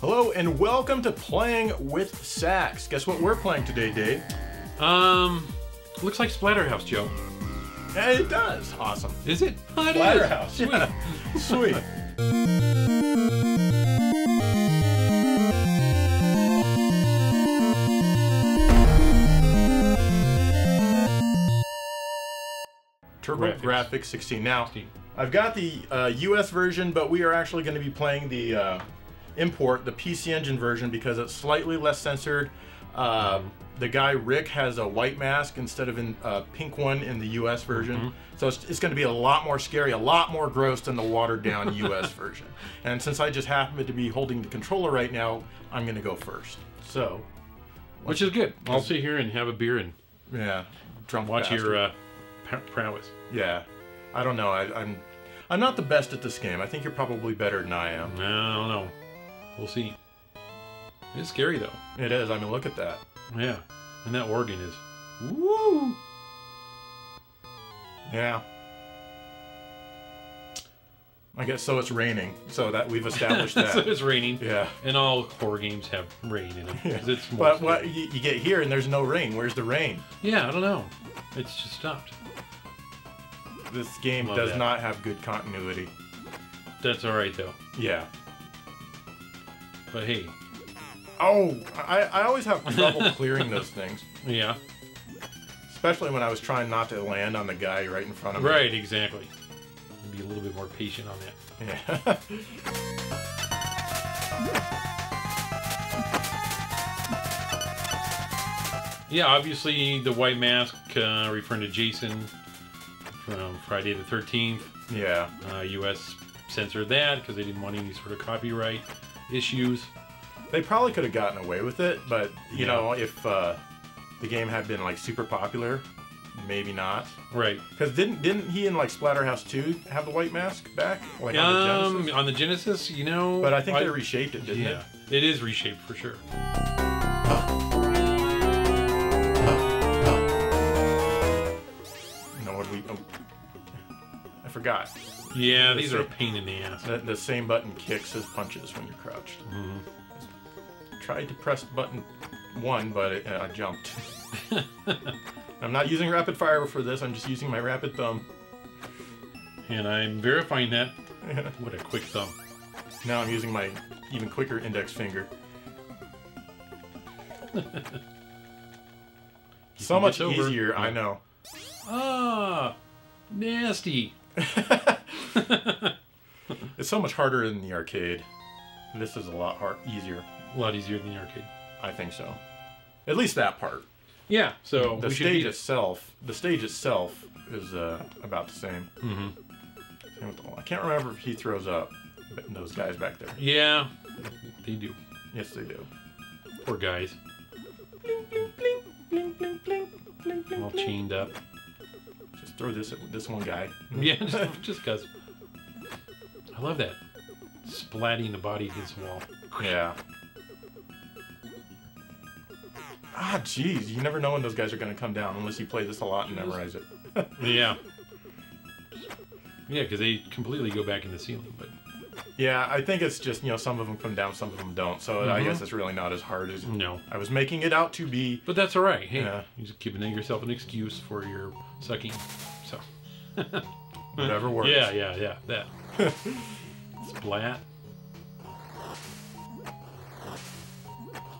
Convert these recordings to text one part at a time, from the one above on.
Hello and welcome to Playing with Sacks. Guess what we're playing today, Dave? Um, looks like Splatterhouse, Joe. Yeah, it does. Awesome. Is it? Oh, it is. Splatterhouse. Sweet. Yeah. Sweet. TurboGrafx. Graphics 16. Now, 16. I've got the uh, US version, but we are actually going to be playing the uh, import, the PC Engine version, because it's slightly less censored. Uh, the guy Rick has a white mask instead of a uh, pink one in the US version, so it's, it's going to be a lot more scary, a lot more gross than the watered down US version. And since I just happen to be holding the controller right now, I'm going to go first. So, Which is good. I'll sit here and have a beer and yeah, drunk watch bastard. your uh, prowess. Yeah, I don't know. I, I'm I'm not the best at this game. I think you're probably better than I am. I don't know. We'll see. It's scary though. It is. I mean, look at that. Yeah. And that organ is. Woo! Yeah. I guess so. It's raining, so that we've established that. so it's raining. yeah. And all horror games have rain in them. 'cause it's But what you, you get here and there's no rain. Where's the rain? Yeah, I don't know. It's just stopped. This game Love does that. not have good continuity. That's all right though. Yeah. But hey, Oh, I, I always have trouble clearing those things, yeah, especially when I was trying not to land on the guy right in front of me. right, exactly. Be a little bit more patient on that. Yeah. Yeah, obviously the white mask uh, referring to Jason from Friday the 13th. yeah. Uh, U.S. censored that because they didn't want any sort of copyright issues. They probably could have gotten away with it, but you Yeah. know, if uh, the game had been like super popular, maybe not. Right. Because didn't didn't he in like Splatterhouse 2 have the white mask back? Like on the Um, Genesis? on the Genesis, you know. But I think they reshaped it, didn't Yeah, it is reshaped for sure. No, what we? Oh, I forgot. Yeah, The these are a pain in the ass. The, the same button kicks as punches when you're crouched. Mhm. Tried to press button one, but it, uh, I jumped. I'm not using rapid fire for this. I'm just using my rapid thumb. And I'm verifying that. What a quick thumb. now I'm using my even quicker index finger. so much easier, I know. Ah, nasty. It's so much harder in the arcade. This is a lot hard, easier. A lot easier than the arcade. I think so. At least that part. Yeah, so The we should stage it. itself, the stage itself is uh, about the same. hmm the- I can't remember if he throws up those guys back there. Yeah, they do. Yes, they do. Poor guys, all chained up. Just throw this at this one guy. Yeah, just, just cause. I love that. Splatting the body against the wall. Yeah. Ah, jeez. You never know when those guys are going to come down unless you play this a lot and memorize it. Yeah. Yeah, because they completely go back in the ceiling, but yeah, I think it's just, you know, some of them come down, some of them don't. So I Mhm. guess it's really not as hard as no. I was making it out to be. But that's all right. Hey, Yeah. you just giving yourself an excuse for your sucking. So. Whatever works. Yeah, yeah, yeah. That. Splat.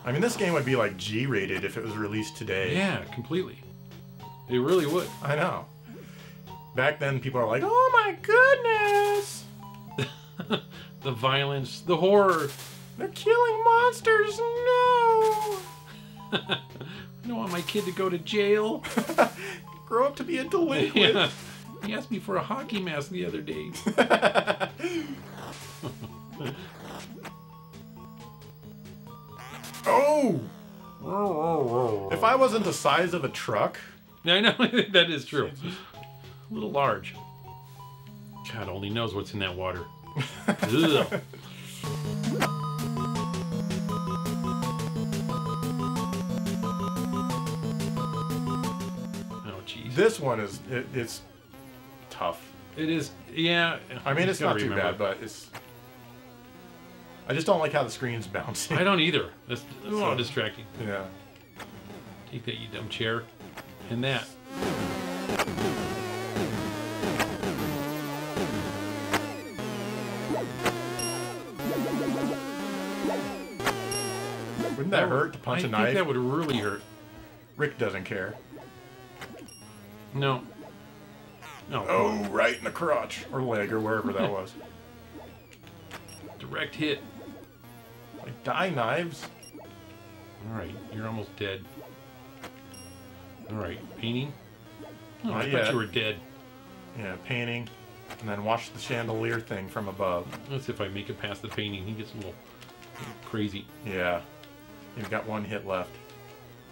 I mean, this game would be like G rated if it was released today. Yeah, completely. It really would. I know. Back then, people are like, oh my goodness! The violence, the horror. They're killing monsters! No! I don't want my kid to go to jail. Grow up to be a delinquent. yeah. He asked me for a hockey mask the other day. oh! If I wasn't the size of a truck, Yeah, I know that is true. A little large. God only knows what's in that water. Oh jeez. this one is it, it's tough. It is. Yeah. I mean, it's not too remember. bad, but it's. I just don't like how the screen's bouncing. I don't either. That's oh, So- distracting. Yeah. Take that, you dumb chair. And that. Wouldn't that hurt to punch I a think knife? that would really hurt. Rick doesn't care. No. No. Oh, right in the crotch or leg or wherever that was. Direct hit. Like die knives. All right, you're almost dead. All right, painting. Oh, I Not thought you were dead. Yeah, painting, and then watch the chandelier thing from above. That's if I make it past the painting. He gets a little crazy. Yeah. You've got one hit left.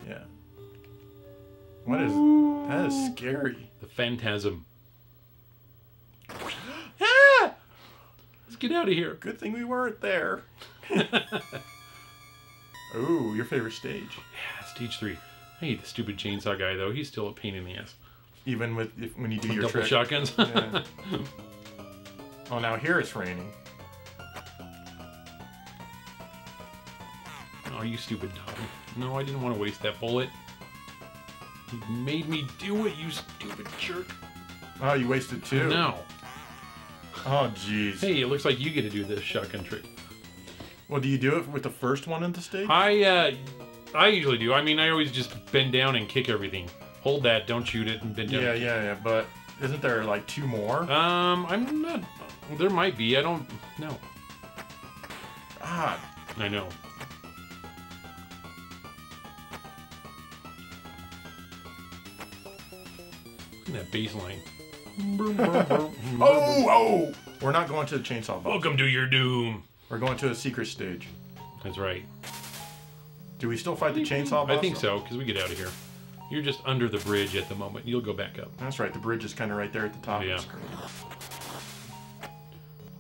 Yeah. What is that is scary. The phantasm. ah! Let's get out of here. Good thing we weren't there. Ooh, your favorite stage. Yeah, stage three. I hate the stupid chainsaw guy though. He's still a pain in the ass. Even with if, when you do your Double trick. shotguns. Yeah. oh, now here it's raining. oh, you stupid dog. No, I didn't want to waste that bullet. You made me do it, you stupid jerk. Oh, you wasted two. No. Oh, jeez. Hey, it looks like you get to do this shotgun trick. Well, do you do it with the first one in the stage? I uh, I usually do. I mean, I always just bend down and kick everything. Hold that, don't shoot it, and bend down. Yeah, yeah, yeah. But isn't there like two more? Um, I'm not. There might be. I don't know. Ah, I know. Look at that bass line. Oh, oh! We're not going to the chainsaw. Welcome to your doom. We're going to a secret stage. That's right. Do we still fight the mm-hmm. chainsaw boss? I think so, because we get out of here. You're just under the bridge at the moment. You'll go back up. That's right. The bridge is kind of right there at the top Yeah. of the screen.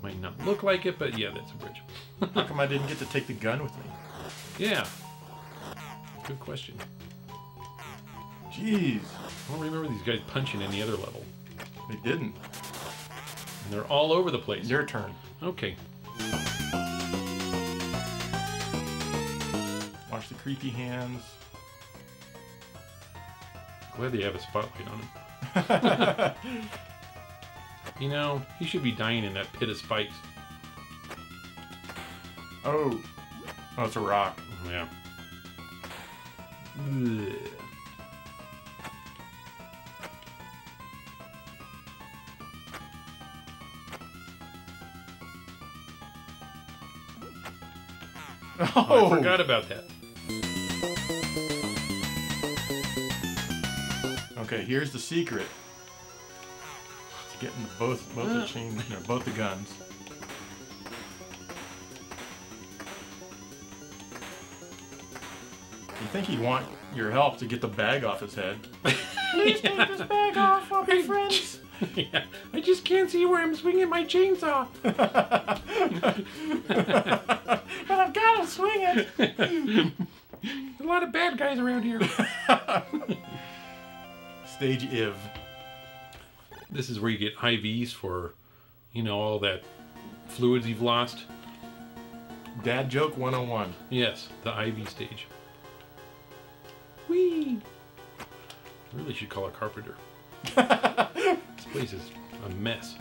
Might not look like it, but yeah, that's a bridge. How come I didn't get to take the gun with me? Yeah. Good question. Jeez, I don't remember these guys punching any other level. They didn't. And they're all over the place. Your turn. Okay. Watch the creepy hands. Glad they have a spotlight on him. You know, he should be dying in that pit of spikes. oh, oh, it's a rock. Yeah. Ugh. Oh, I oh. forgot about that. Okay, here's the secret. To getting both both the chain, no, both the guns. You think he'd want your help to get the bag off his head? Please take this bag off, I'll be friends. yeah, I just can't see where I'm swinging my chainsaw. but I've got to swing it. a lot of bad guys around here. Stage IV. this is where you get IVs for, you know, all that fluids you've lost. Dad joke 101. Yes, the IV stage. Whee! Really should call a carpenter. this place is a mess.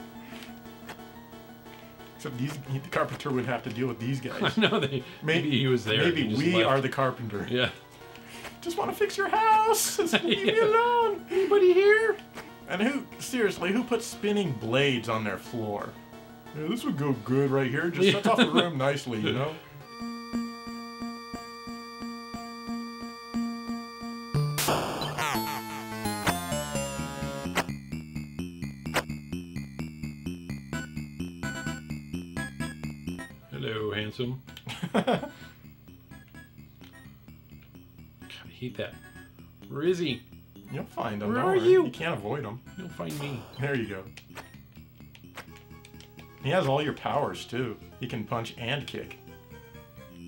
Except these, he, the carpenter would have to deal with these I guys. know they. Maybe, he was there. Maybe we left. are the carpenter. Yeah. Just want to fix your house. Leave me alone. Anybody here? And who, seriously, who puts spinning blades on their floor? Yeah, this would go good right here. Just sets off the room nicely, you know? Hello, handsome. God, I hate that. Where is he? You'll find him. Where are worry. you? You can't avoid him. You'll find me. There you go. He has all your powers, too. He can punch and kick.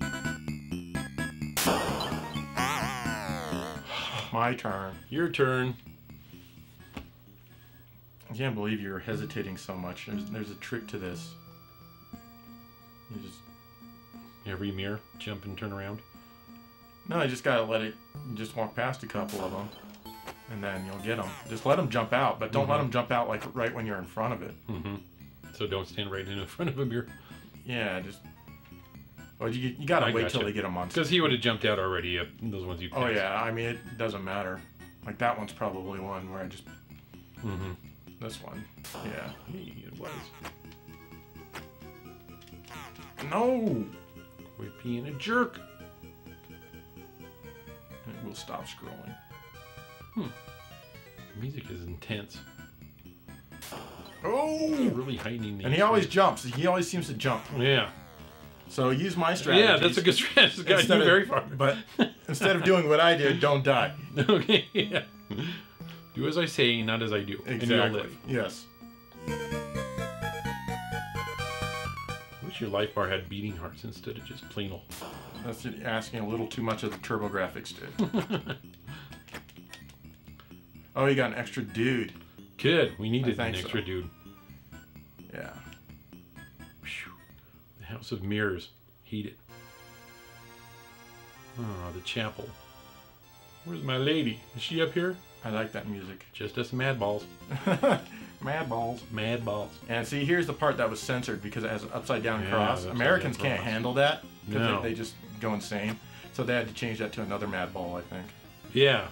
My turn. Your turn. I can't believe you're hesitating so much. There's, there's a trick to this. Every mirror, jump and turn around. No, you just gotta let it. Just walk past a couple of them, and then you'll get them. Just let them jump out, but don't let Mhm. them jump out like right when you're in front of it. Mm hmm So don't stand right in front of a mirror. Yeah, just. Well, you, you gotta I wait gotcha. till they get them on. Because he would have jumped out already. Uh, those ones you. Oh yeah, I mean it doesn't matter. Like that one's probably one where I just Mm-hmm. this one. Yeah. It was. No. Quit being a jerk. And we'll stop scrolling. Hmm. The music is intense. Oh. Really heightening the. And he always jumps. He always seems to jump. Yeah. So use my strategy. Yeah, that's a good strategy. Got you very far. But instead of doing what I did, don't die. okay. Yeah. Do as I say, not as I do, and you'll Exactly. live. Yes. Your life bar had beating hearts instead of just plain old. That's asking a little too much of the TurboGrafx did. oh, you got an extra dude. Good. We needed an extra so. dude. Yeah. Phew. The House of Mirrors. Heat it. Oh, the chapel. Where's my lady? Is she up here? I like that music. Just us mad balls. Mad balls. Mad balls. And see, here's the part that was censored because it has an upside down Yeah, cross. Americans can't cross. handle that because No. they, they just go insane. So they had to change that to another mad ball, I think. Yeah.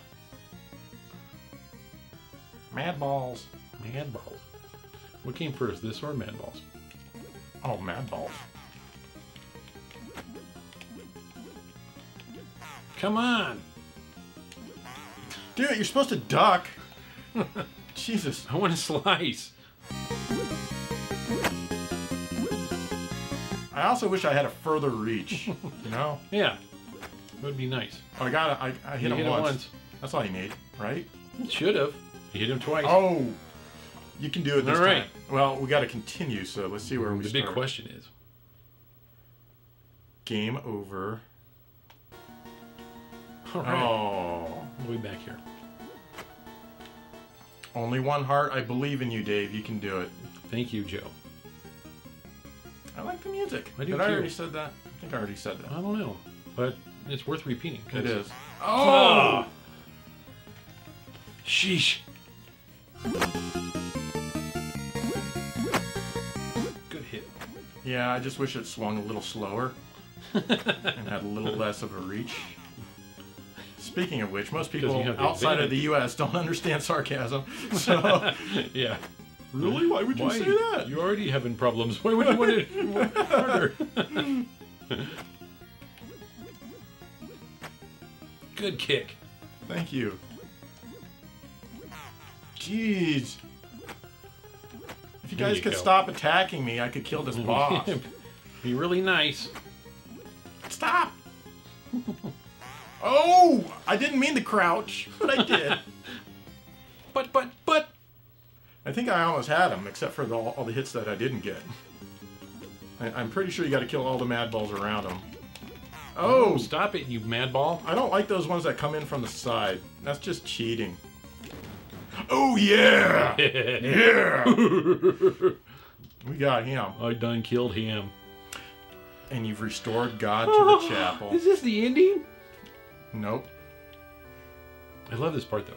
Mad balls. Mad balls. What came first, this or mad balls? Oh, mad balls. Come on. Dude, you're supposed to duck. Jesus. I want a slice. I also wish I had a further reach. You know? Yeah. it would be nice. Oh, I got it. I, I hit him hit once. once. That's all you need, right? Should have. You hit him twice. Oh, you can do it this All right. time. Well, we got to continue, so let's see where we the start. big question is. Game over. All right. Oh, the way back here. Only one heart. I believe in you, Dave. You can do it. Thank you, Joe. I like the music. I do Did I too. already said that? I think I already said that. I don't know, but it's worth repeating. It is. Oh! Ah! Sheesh. Good hit. Yeah, I just wish it swung a little slower and had a little less of a reach. Speaking of which, most people outside of the U.S. don't understand sarcasm. So, yeah. really, why would you say that? You're already having problems. Why would you want it harder? Good kick. Thank you. Jeez. If you There guys you could go. stop attacking me, I could kill this boss. Be really nice. Oh! I didn't mean to crouch, but I did. But, but, but. I think I almost had him, except for the, all the hits that I didn't get. I, I'm pretty sure you got to kill all the mad balls around him. Oh. oh! Stop it, you mad ball. I don't like those ones that come in from the side. That's just cheating. Oh yeah! Yeah! we got him. I done killed him. And you've restored God to the oh, chapel. Is this the ending? Nope. I love this part though.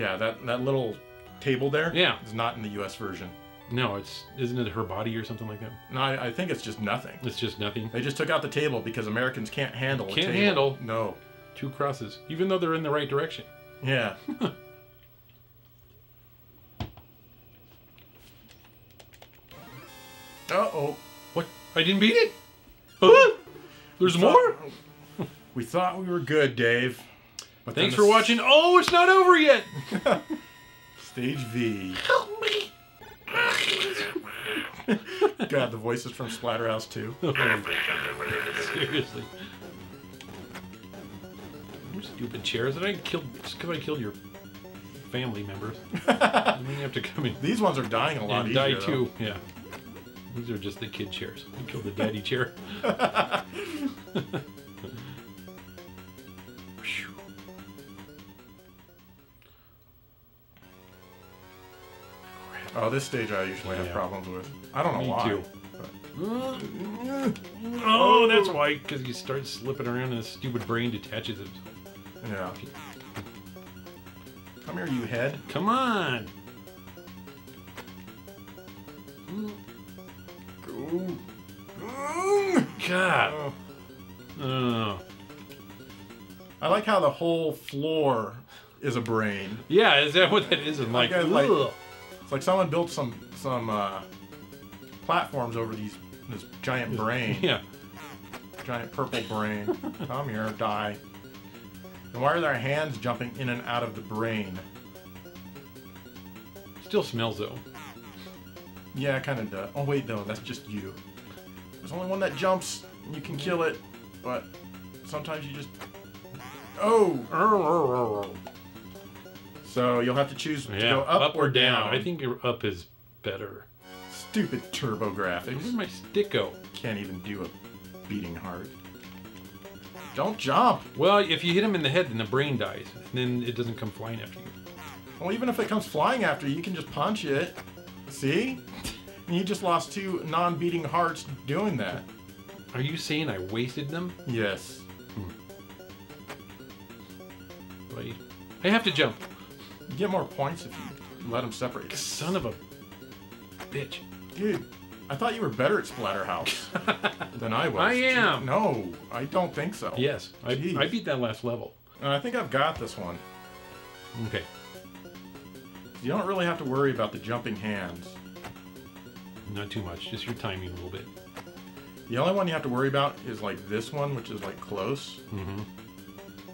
Yeah, that, that little table there Yeah. is not in the US version. No, it's isn't it her body or something like that? No, I, I think it's just nothing. It's just nothing. They just took out the table because Americans can't handle a Can't handle. No. Two crosses, even though they're in the right direction. Yeah. Uh-oh. What? I didn't beat it? Huh? There's more? We thought we were good, Dave. But Thanks the for watching. Oh, it's not over yet. Stage V. Help me. God, the voices from Splatterhouse 2. Seriously. You stupid chairs. Did I kill just because I killed your family members? I mean, you have to come in These ones are dying a lot and easier. die too. Yeah. These are just the kid chairs. You killed the daddy chair. Oh, this stage I usually have Yeah. problems with. I don't know Me why. too. but- Oh, that's why, because you start slipping around and the stupid brain detaches it. Yeah. Come here, you head. Come on! Go. God! Oh. Oh. I like how the whole floor is a brain. Yeah, is that what that is? I'm like, Like, I like- ugh. It's like someone built some some uh, platforms over these this giant brain, Yeah. giant purple brain. Come here, die. And why are their hands jumping in and out of the brain? Still smells though. Yeah, kind of does. Oh wait, no, that's just you. There's only one that jumps, and you can kill it, but sometimes you just. Oh. So you'll have to choose to go up, or down. I think your up is better. Stupid turbo Where's my stick go? Can't even do a beating heart. Don't jump. Well, if you hit him in the head, then the brain dies. And then it doesn't come flying after you. Well, even if it comes flying after you, you can just punch it. See? And you just lost two non-beating hearts doing that. Are you saying I wasted them? Yes. Hmm. Buddy? I have to jump. You get more points if you let them separate. Son of a bitch. Dude, I thought you were better at Splatterhouse than I was. I am. No, I don't think so. Yes, I, I beat that last level. And I think I've got this one. Okay. You don't really have to worry about the jumping hands. Not too much, just your timing a little bit. The only one you have to worry about is like this one, which is like close. Mm-hmm.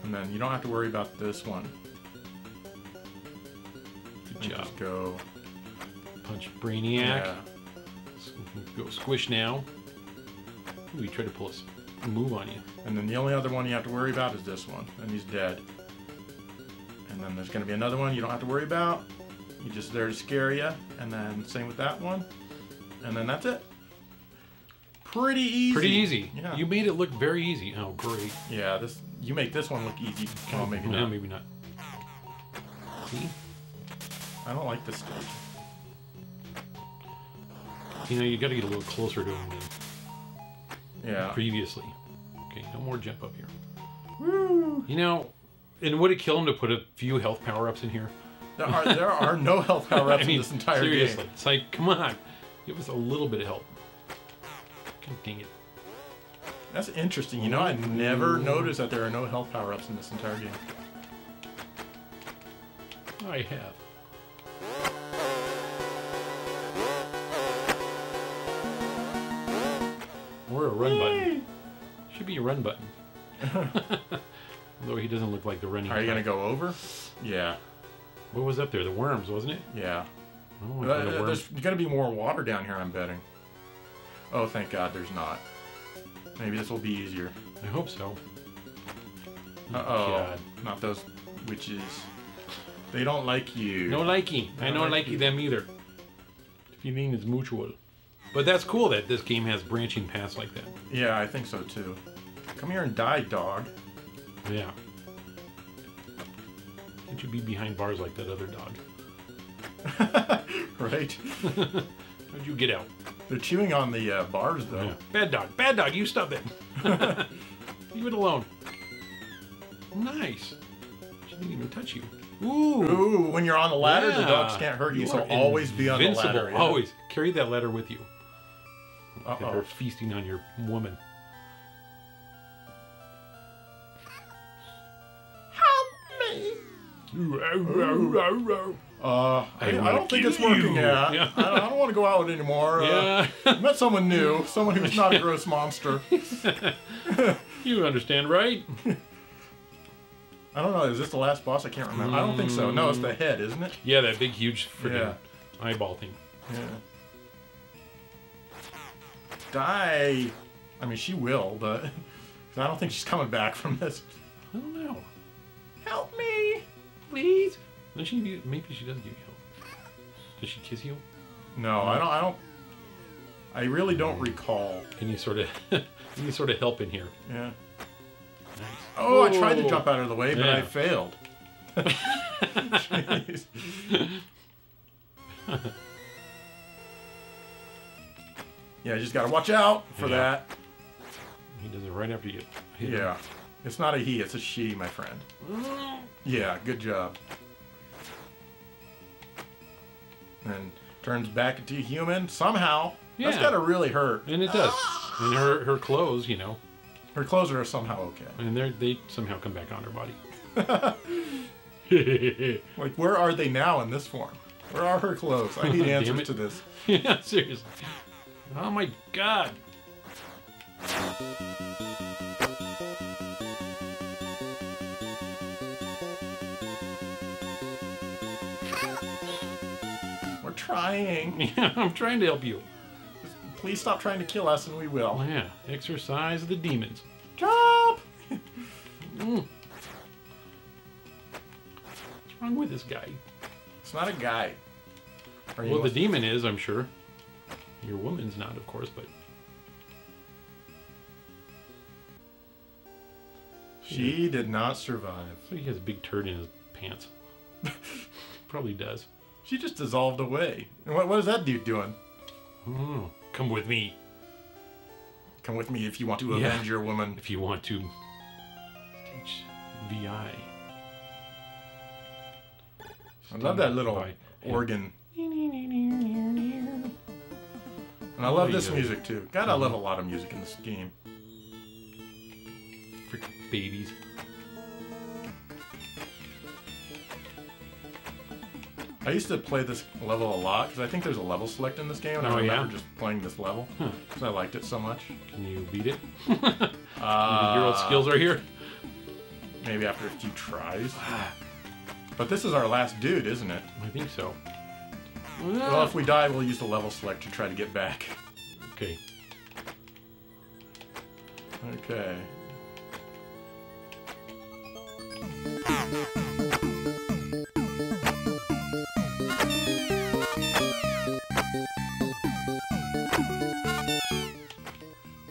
And then you don't have to worry about this one. Job. just go. Punch Brainiac. Yeah. Go squish now. Ooh, try to pull us a move on you. And then the only other one you have to worry about is this one, and he's dead. And then there's going to be another one you don't have to worry about. He's just there to scare you. And then same with that one. And then that's it. Pretty easy. Pretty easy. Yeah. You made it look very easy. Oh, great. Yeah. This you make this one look easy. Well, maybe No, not. maybe not. See? I don't like this stage. You know, you got to get a little closer to him than Yeah. previously. Okay, no more jump up here. Woo. You know, and would it kill him to put a few health power ups in here? There are there are no health power ups I mean, in this entire game. seriously, game. it's like, come on, give us a little bit of help. God dang it! That's interesting. You know, I never noticed that there are no health power ups in this entire game. I have. Or a run button. Should be a run button. Although he doesn't look like the running. Are you gonna go over? Yeah. What was up there? The worms, wasn't it? Yeah. Oh, Uh, the there's gonna be more water down here, I'm betting. Oh, thank God, there's not. Maybe this will be easier. I hope so. Uh oh, God. not those witches. They don't like you. No likey. I don't like likey you. them either. Feeling is mutual. But that's cool that this game has branching paths like that. Yeah, I think so too. Come here and die, dog. Yeah. Can't you be behind bars like that other dog? right? How'd you get out? They're chewing on the uh, bars though. Yeah. Bad dog. Bad dog. You stop it. Leave it alone. Nice. She didn't even touch you. Ooh. Ooh, when you're on the ladder, the dogs can't hurt you, so are always be on the ladder. yeah. Always. Carry that ladder with you. Uh If they're oh. feasting on your woman. Uh, I, I I don't think it's working you. yet. Yeah. I don't, I don't want to go out anymore. Uh, Yeah. met someone new, someone who's not a gross monster. you understand, right? I don't know. Is this the last boss? I can't remember. I don't think so. No, it's the head, isn't it? Yeah, that big, huge freaking Yeah. eyeball thing. Yeah. Die. I mean, she will, but I don't think she's coming back from this. I don't know. Help me. Please. Does she maybe she does give you help. Does she kiss you? No, I don't. I don't. I really don't recall. Any sort of any sort of help in here? Yeah. Nice. Oh, I tried to jump out of the way, but I failed. Jeez. Yeah, you just gotta watch out for Yeah. that. He does it right after you. hit him. Yeah. It's not a he, it's a she, my friend. Yeah, good job. And turns back into a human somehow. Yeah. That's gotta really hurt. And it does. And her her clothes, you know, Her clothes are somehow okay. and they they somehow come back on her body. Like, where are they now in this form? Where are her clothes? I need answers to this. yeah, seriously. Oh my god. We're trying. I'm trying to help you. Please stop trying to kill us and we will. Oh yeah, exercise the demons. Jump! Mm. What's wrong with this guy? It's not a guy. Well, the must- demon is, I'm sure. Your woman's not, of course, but she did not survive. he has a big turd in his pants. Probably does. She just dissolved away. And what, what is that dude doing? Oh, come with me Come with me if you want to Yeah. avenge your woman. if you want to. Stage VI. I love that little organ. And I love this music too. God, I love a lot of music in this game. Freaking babies. I used to play this level a lot because I think there's a level select in this game, and Oh, I remember yeah? just playing this level Huh. I liked it so much. Can you beat it? Uh, Your old skills are here. Maybe after a few tries. But this is our last dude, isn't it? I think so. Well, if we die, we'll use the level select to try to get back. Okay. Okay.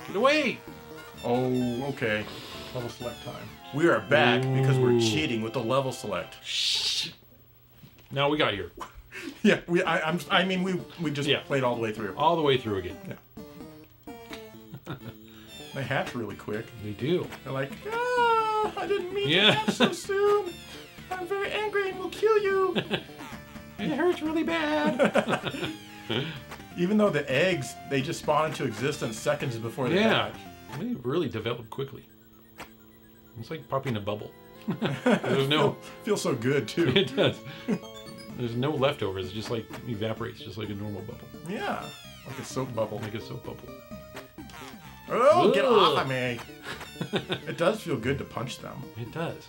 Get away! Oh, okay. Level select time. We are back because we're cheating with the level select. Shh. Now we got here. Yeah, we. I, I'm. I mean, we we just Yeah. played all the way through. All the way through again. Yeah. they hatch really quick. They do. They're like, ah, I didn't mean Yeah. to hatch so soon. I'm very angry and will kill you. It hurts really bad. Even though the eggs, they just spawn into existence seconds before they Yeah. hatch. they really develop quickly. It's like popping a bubble. There's no. Feels so good too. It does. There's no leftovers. It just like evaporates, just like a normal bubble, yeah, like a soap bubble. like a soap bubble. Oh, get off of me! it does feel good to punch them. It does.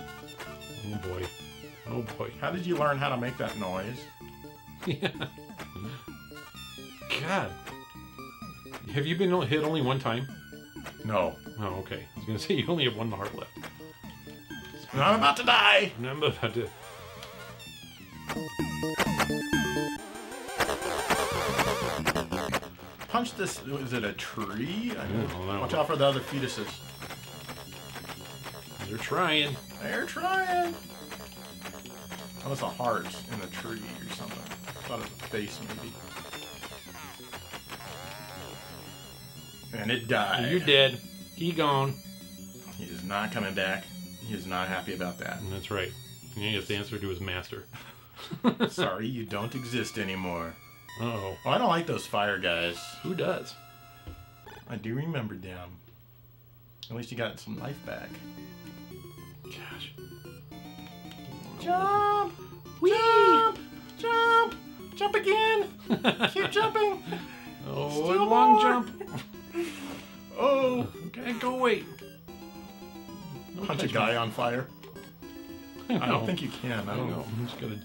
Oh boy. Oh boy. How did you learn how to make that noise? Yeah. God. Have you been hit only one time? No, Oh, okay. I was gonna say you only have one heart left. and I'm about to die. And I'm about to. Punch this. Is it a tree? I don't know. watch out for the other fetuses. They're trying. They're trying. Oh, it's a heart in a tree or something. I thought it was a face, maybe. And it died. You're dead. He gone. He is not coming back. He is not happy about that. And that's right. And he has to answer to his master. Sorry, you don't exist anymore. Uh oh. Well, I don't like those fire guys. Who does? I do remember them. At least you got some life back. Gosh. Jump! Jump! Jump! Jump again! Keep jumping! Oh, Still long more. jump. Oh! Okay, go away. Don't Punch a guy me. on fire. I, I don't think you can. I I don't know. know. I'm just gonna.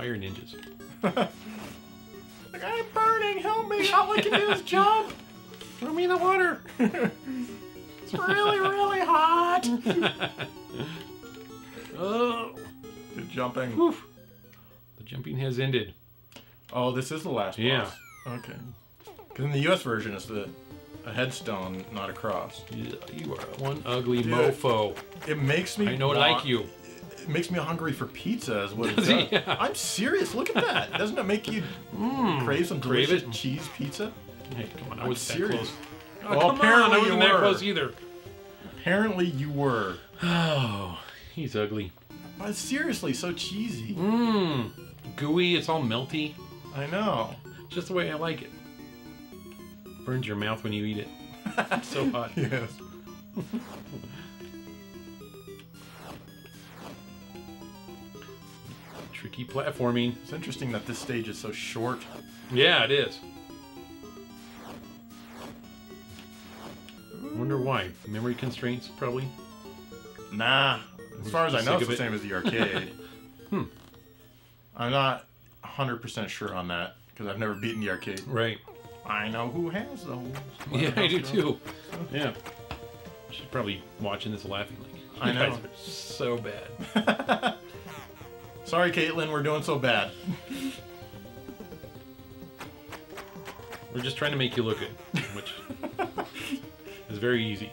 Fire ninjas. Like, I'm burning! Help me! All I can do is jump! Throw me in the water. It's really, really hot! oh. Good jumping. Whew. The jumping has ended. Oh, this is the last one. Yeah. boss. Okay. Because in the U.S. version, it's the a headstone, not a cross. You you are one ugly Dude. mofo. It makes me. I know, want- like you. Makes me hungry for pizza. Is what it Does? Yeah. I'm serious. Look at that. Doesn't it make you hmm. crave some crave delicious it. cheese pizza? Hey, come on, I I'm was that serious. close. Oh, Oh, come on, apparently I you wasn't that were. close either. Apparently you were. Oh, he's ugly. But seriously, so cheesy. Mmm, gooey. It's all melty. I know. Just the way I like it. Burns your mouth when you eat it. It's so hot. Yes. Tricky platforming. It's interesting that this stage is so short. Yeah, it is. Wonder why. Memory constraints, probably. Nah. As far as I know, it's the same as the arcade. Hmm. I'm not 100% sure on that because I've never beaten the arcade. Right. I know who has those. Yeah, I do too. Yeah. She's probably watching this laughing like, I know. so bad. Sorry, Caitlin, we're doing so bad. We're just trying to make you look good, which is very easy.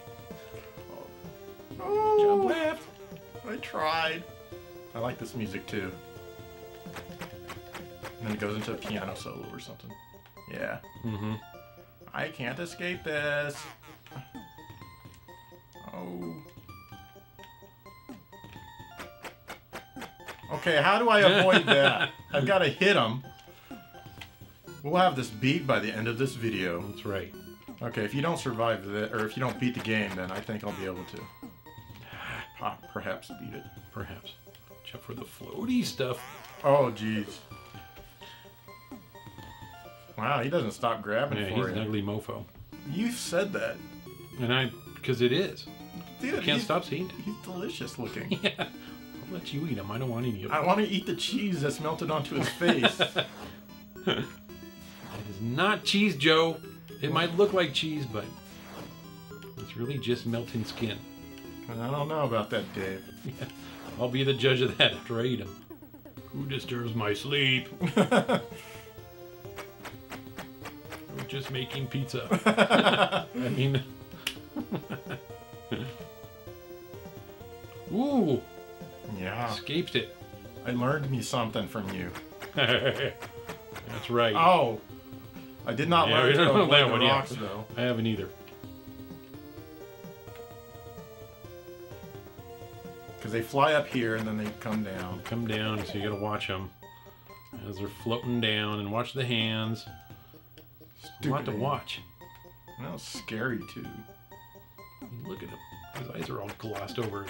Oh, Jump left. I tried. I like this music too. And then it goes into a piano solo or something. Yeah. Mm-hmm. I can't escape this. Okay, how do I avoid that? I've got to hit him. We'll have this beat by the end of this video. That's right. Okay, if you don't survive that, or if you don't beat the game, then I think I'll be able to. Ah, Perhaps beat it. Perhaps. Check for the floaty stuff. Oh, jeez. Wow, he doesn't stop grabbing Yeah, he's for an ugly mofo. You said that. And I, because it is. Dude, Can't stop seeing it. He's delicious looking. Yeah. I'll let you eat him. I don't want any of I want to eat the cheese that's melted onto his face. It is not cheese, Joe. It might look like cheese, but it's really just melting skin. I don't know about that, Dave. I'll be the judge of that after I eat him. Who disturbs my sleep? We're just making pizza. I mean, ooh, Yeah, escaped it. I learned me something from you. That's right. Oh, I did not Yeah, learn to don't know avoid that one, yeah. rocks though, I haven't either. because they fly up here and then they come down. Come down, so you gotta watch them as they're floating down and watch the hands. Stupid. A lot to watch. That was scary too. Look at him. His eyes are all glossed over.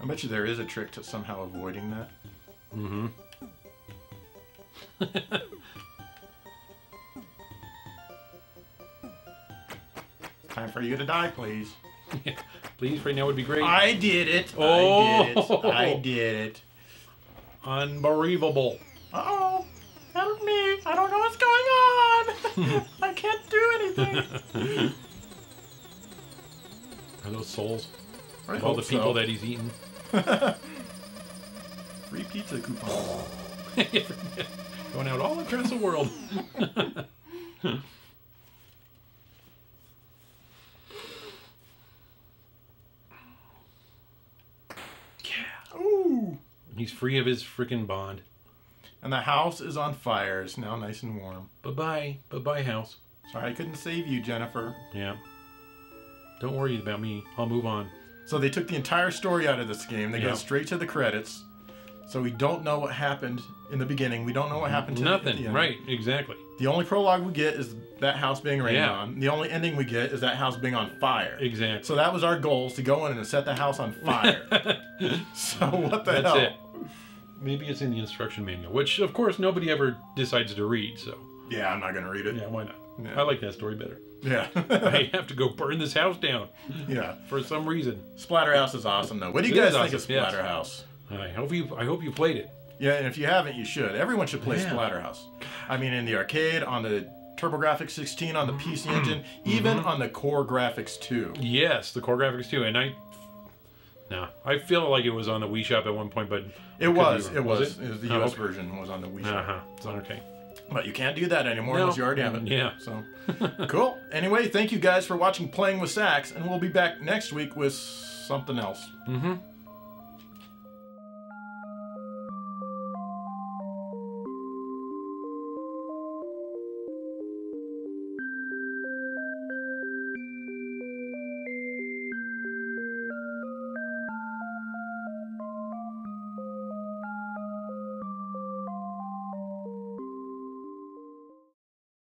I bet you there is a trick to somehow avoiding that. Mm-hmm. Time for you to die, please. Please, right now would be great. I did it. Oh. I did it. I did it. Unbelievable. Uh oh. Help me. I don't know what's going on. I can't do anything. Are those souls? I all the people so. that he's eaten. Free pizza coupon. Going out all across the world. Ooh. He's free of his freaking bond. And the house is on fire. It's now nice and warm. Bye bye. Bye bye, house. Sorry I couldn't save you, Jennifer. Yeah. Don't worry about me. I'll move on. So they took the entire story out of this game. They Yeah. go straight to the credits. So we don't know what happened in the beginning. We don't know what happened to at the Nothing. Right. Exactly. The only prologue we get is that house being rained Yeah. on. The only ending we get is that house being on fire. Exactly. So that was our goals to go in and set the house on fire. so what the That's hell? it. Maybe it's in the instruction manual, which of course nobody ever decides to read. So Yeah, I'm not gonna read it. yeah, why not? Yeah. I like that story better. Yeah. I have to go burn this house down yeah. for some reason. Splatterhouse is awesome though. What do you It guys think awesome, of yes. Splatterhouse? I hope you. I hope you played it. Yeah, and if you haven't, you should. Everyone should play Yeah. Splatterhouse. I mean, in the arcade, on the TurboGrafx 16, on the Mm-hmm. PC Engine, even on the CoreGrafx 2. Yes, the CoreGrafx too, and I. No, I feel like it was on the Wii Shop at one point, but It was. It was. it? It was the Oh, US okay. version was on the Wii. Shop. Uh huh. It's okay. But you can't do that anymore No. unless you already have it. Yeah. So, cool. Anyway, thank you guys for watching Playing with Sacks, and we'll be back next week with something else. Mm-hmm.